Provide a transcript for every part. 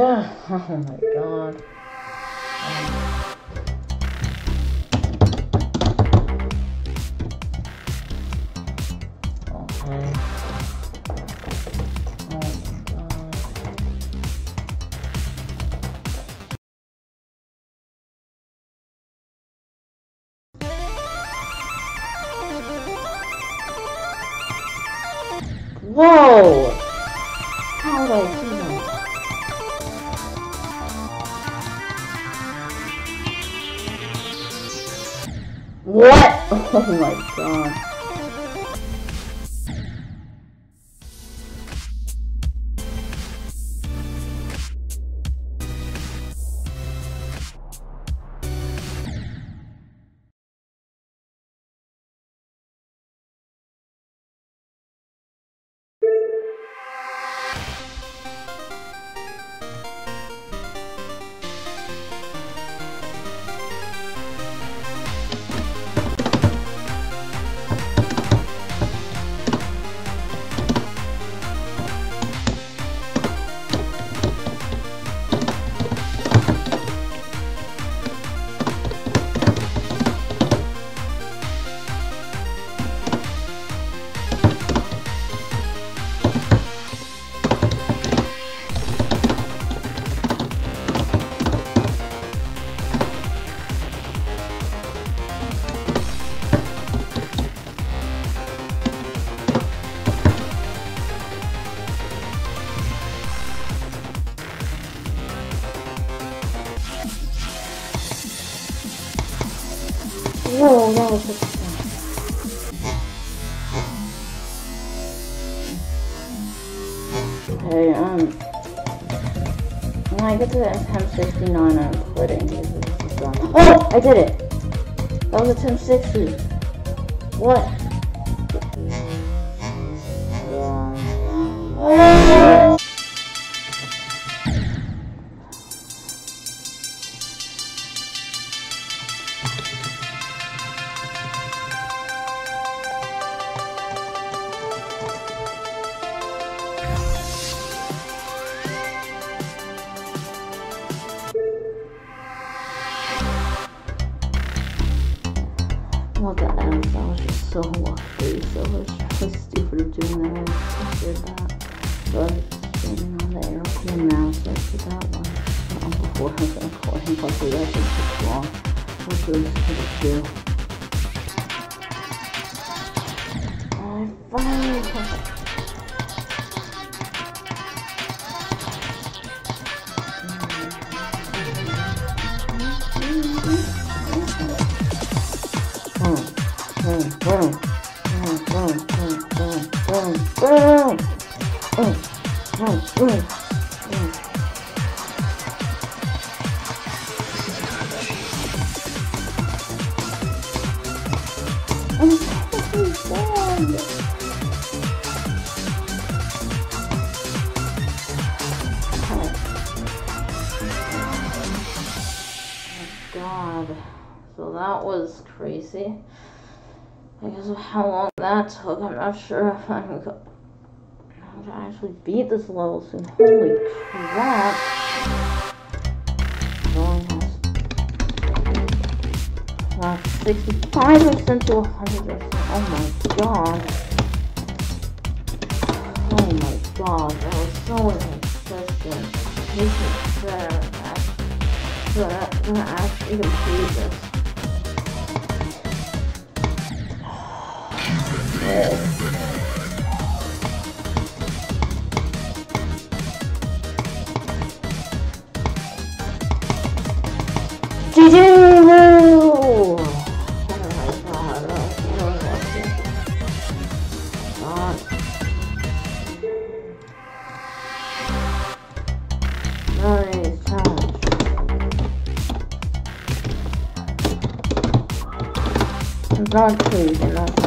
Oh my god. Um, okay. Oh. Whoa! How What? Oh my god. Whoa, that was such Okay, um, when I get to M69, I'm quitting. Oh, I did it! That was a 1060. What? I was gonna call him, luckily that didn't take long. It was really stupid to do. I finally got it. Boom, boom, boom, boom, boom, boom, boom, boom, boom, boom, boom, boom, boom. God. So that was crazy. Because of how long that took, I'm not sure if I'm gonna actually beat this level soon. Holy crap! Going has 65% to 100%. Oh my god. Oh my god, that was so inconsistent. This is. I'm gonna actually complete this. GG! Oh. 那可以的。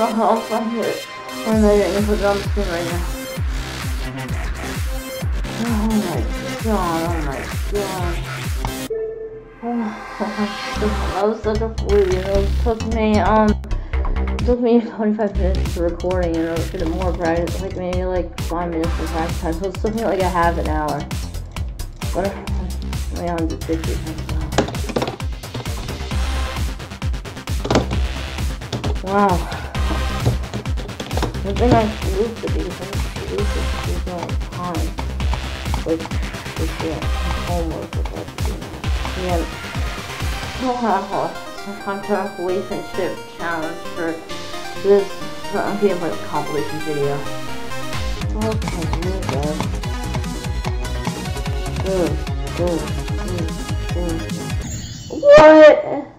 Fuck, I'll find it. Not gonna put it on the screen right now. Oh my god, oh my god. That was such a fool, you know, it took me, um, it took me 25 minutes to recording, you know, to get more practice, like maybe like 5 minutes of practice time, so it took me like a half an hour. But, 350 Wow. The thing I used to be, the thing I used to be all the time. Like, like, yeah, homework with like, yeah. I'll have a some kind of relationship challenge for this uh, gameplay compilation video. Okay, here we go. Good, good. What?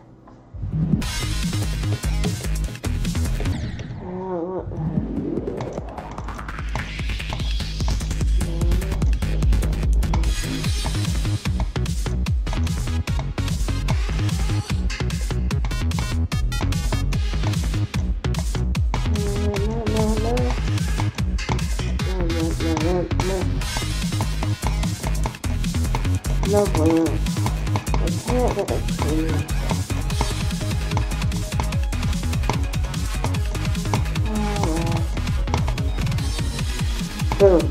Lovely. Oh,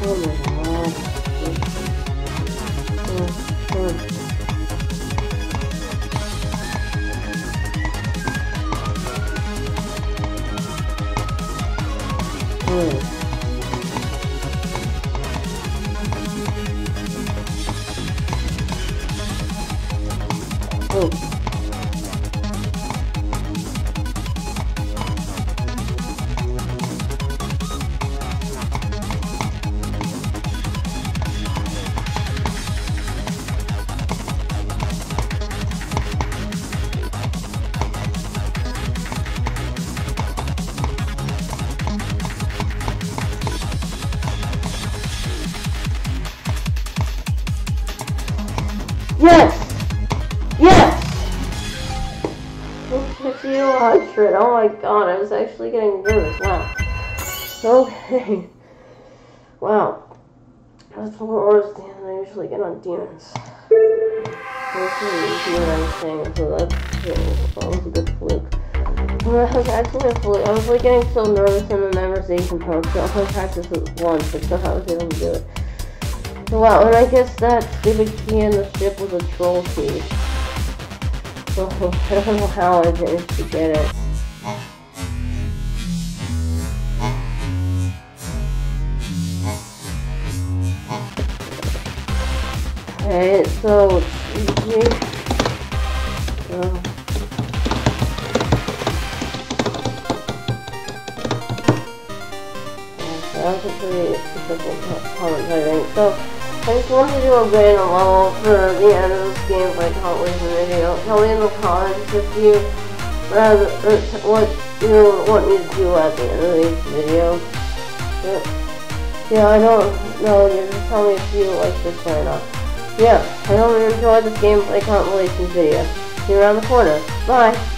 Oh my god, through. Oh I was actually getting nervous. Wow. Okay. Wow. That's worse than I usually get on demons. Saying, so that's that was a good fluke. Well, was actually a fluke. I was like getting so nervous in the memorization part, so I only practiced it once, but somehow I was able to do it. So wow, and I guess that stupid key in the ship was a troll key. I don't know how I managed to get it. Okay, so. So, that's a pretty simple comment, I think. So, I just wanted to do a random level for the end of this gameplay compilation video. Tell me in the comments if you rather uh, what you want me to do at the end of this video. Yeah, yeah I don't know. You just tell me if you like this or not. Yeah, I hope you enjoyed this gameplay compilation video. See you around the corner. Bye!